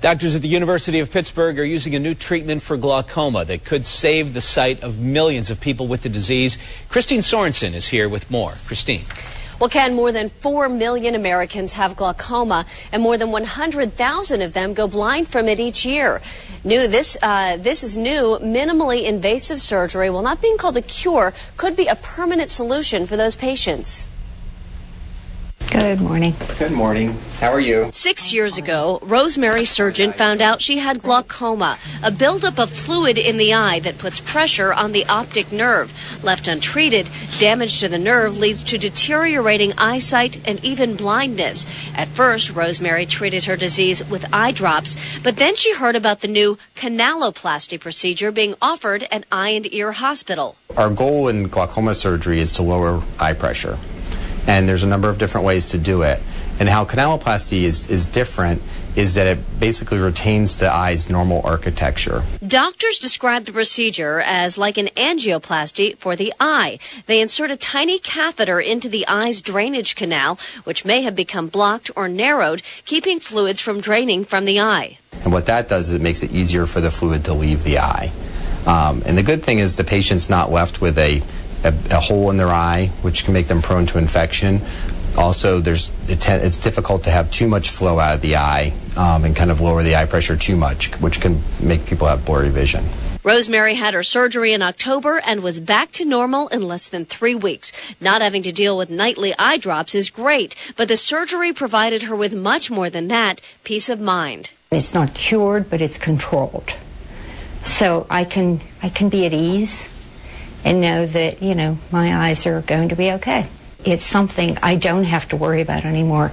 Doctors at the University of Pittsburgh are using a new treatment for glaucoma that could save the sight of millions of people with the disease. Christine Sorensen is here with more. Christine. Well, Ken, more than 4 million Americans have glaucoma, and more than 100,000 of them go blind from it each year. New, this, uh, this is new, minimally invasive surgery, while not being called a cure, could be a permanent solution for those patients. Good morning. Good morning. How are you? Six years ago, Rosemary Surgent found out she had glaucoma, a buildup of fluid in the eye that puts pressure on the optic nerve. Left untreated, damage to the nerve leads to deteriorating eyesight and even blindness. At first, Rosemary treated her disease with eye drops, but then she heard about the new canaloplasty procedure being offered at Eye and Ear Hospital. Our goal in glaucoma surgery is to lower eye pressure and there's a number of different ways to do it. And how canaloplasty is, is different is that it basically retains the eye's normal architecture. Doctors describe the procedure as like an angioplasty for the eye. They insert a tiny catheter into the eye's drainage canal, which may have become blocked or narrowed, keeping fluids from draining from the eye. And what that does is it makes it easier for the fluid to leave the eye. Um, and the good thing is the patient's not left with a a, a, hole in their eye, which can make them prone to infection. Also, there's it's difficult to have too much flow out of the eye um, and kind of lower the eye pressure too much, which can make people have blurry vision. Rosemary had her surgery in October and was back to normal in less than three weeks. Not having to deal with nightly eye drops is great, but the surgery provided her with much more than that peace of mind. It's not cured, but it's controlled. So I can I can be at ease and know that, you know, my eyes are going to be okay. It's something I don't have to worry about anymore.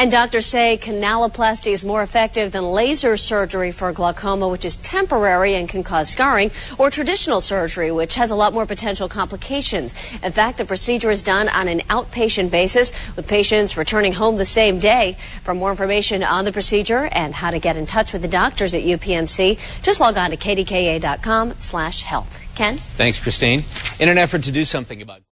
And doctors say canaloplasty is more effective than laser surgery for glaucoma, which is temporary and can cause scarring, or traditional surgery, which has a lot more potential complications. In fact, the procedure is done on an outpatient basis, with patients returning home the same day. For more information on the procedure and how to get in touch with the doctors at UPMC, just log on to kdka.com slash health. Ken? Thanks, Christine. In an effort to do something about